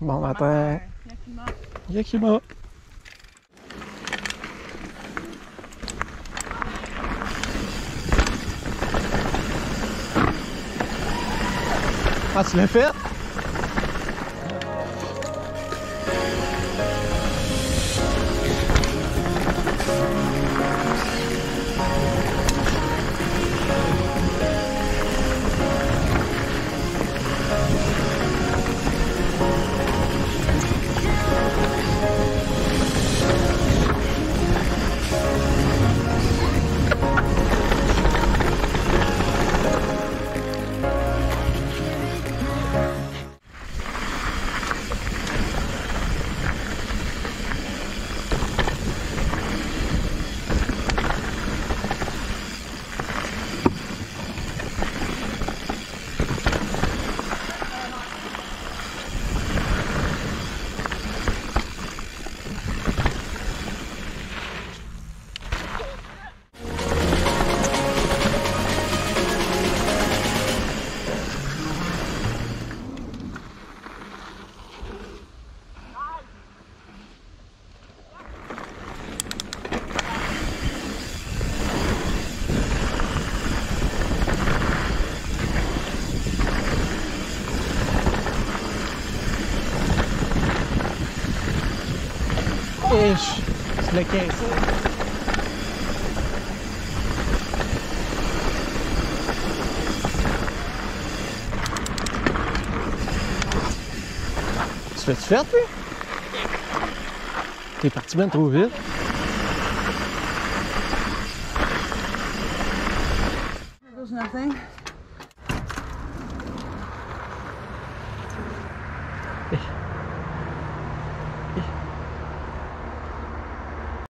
Bon matin. Yakima. Ah, tu l'as fait? Ish. L'as cassé. Tu fais-tu faire, lui? T'es parti bien trop vite.